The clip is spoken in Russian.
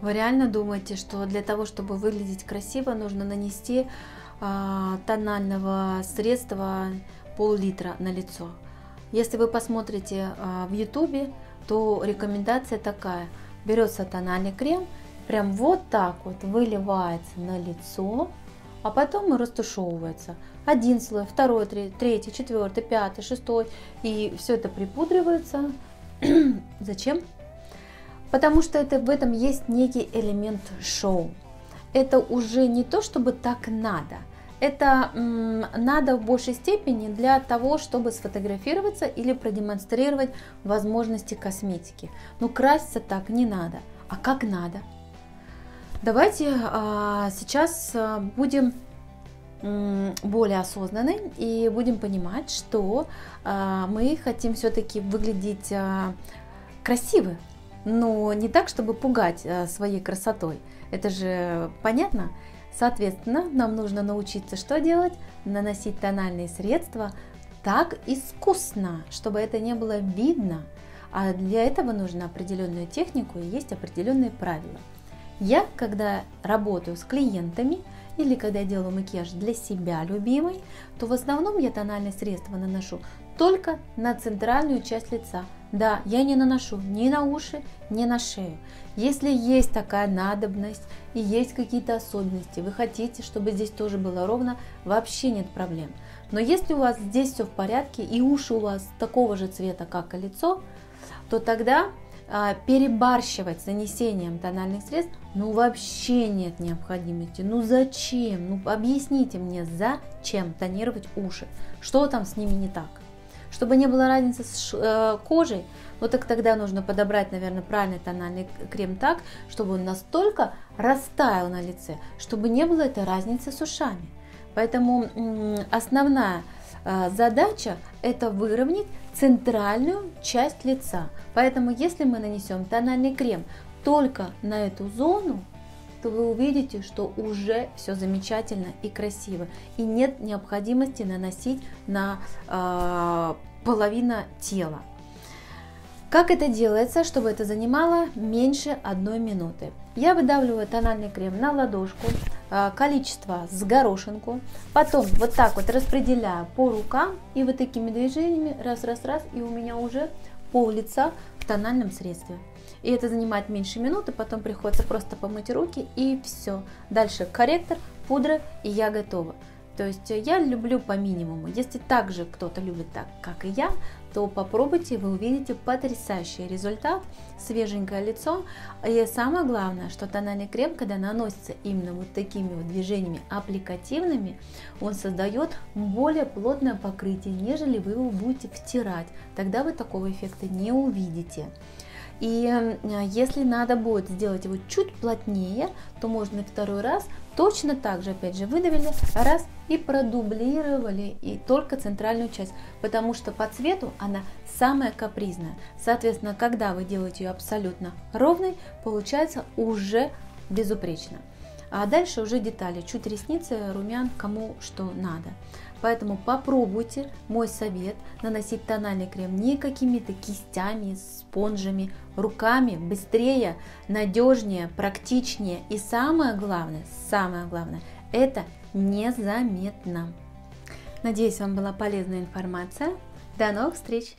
Вы реально думаете, что для того, чтобы выглядеть красиво, нужно нанести э, тонального средства пол-литра на лицо? Если вы посмотрите э, в ютубе, то рекомендация такая. Берется тональный крем, прям вот так вот выливается на лицо, а потом растушевывается. Один слой, второй, третий, четвертый, пятый, шестой. И все это припудривается. Зачем? Потому что это, в этом есть некий элемент шоу. Это уже не то, чтобы так надо. Это м, надо в большей степени для того, чтобы сфотографироваться или продемонстрировать возможности косметики. Но краситься так не надо. А как надо? Давайте а, сейчас а, будем более осознанны и будем понимать, что а, мы хотим все-таки выглядеть а, красиво, но не так, чтобы пугать а, своей красотой. Это же понятно. Соответственно, нам нужно научиться что делать? Наносить тональные средства так искусно, чтобы это не было видно. А для этого нужно определенную технику и есть определенные правила. Я, когда работаю с клиентами или когда я делаю макияж для себя любимой, то в основном я тональные средства наношу только на центральную часть лица. Да, я не наношу ни на уши, ни на шею. Если есть такая надобность и есть какие-то особенности, вы хотите, чтобы здесь тоже было ровно, вообще нет проблем. Но если у вас здесь все в порядке и уши у вас такого же цвета, как и лицо, то тогда а, перебарщивать с нанесением тональных средств, ну вообще нет необходимости. Ну зачем? Ну объясните мне, зачем тонировать уши? Что там с ними не так? Чтобы не было разницы с э, кожей, ну так тогда нужно подобрать, наверное, правильный тональный крем так, чтобы он настолько растаял на лице, чтобы не было этой разницы с ушами. Поэтому основная а, задача это выровнять центральную часть лица. Поэтому если мы нанесем тональный крем только на эту зону, то вы увидите, что уже все замечательно и красиво. И нет необходимости наносить на э, половину тела. Как это делается, чтобы это занимало меньше одной минуты? Я выдавливаю тональный крем на ладошку, а, количество с горошинку, потом вот так вот распределяю по рукам и вот такими движениями раз, раз, раз, и у меня уже пол лица в тональном средстве. И это занимает меньше минуты, потом приходится просто помыть руки и все. Дальше корректор, пудра и я готова. То есть я люблю по минимуму. Если также кто-то любит так, как и я, то попробуйте, вы увидите потрясающий результат, свеженькое лицо. И самое главное, что тональный крем, когда наносится именно вот такими вот движениями аппликативными, он создает более плотное покрытие, нежели вы его будете втирать. Тогда вы такого эффекта не увидите. И э, если надо будет сделать его чуть плотнее, то можно второй раз точно так же, опять же, выдавили, раз и продублировали и только центральную часть, потому что по цвету она самая капризная. Соответственно, когда вы делаете ее абсолютно ровной, получается уже безупречно. А дальше уже детали, чуть ресницы, румян, кому что надо. Поэтому попробуйте мой совет наносить тональный крем не какими-то кистями, спонжами, руками, быстрее, надежнее, практичнее и самое главное, самое главное, это незаметно. Надеюсь, вам была полезная информация. До новых встреч!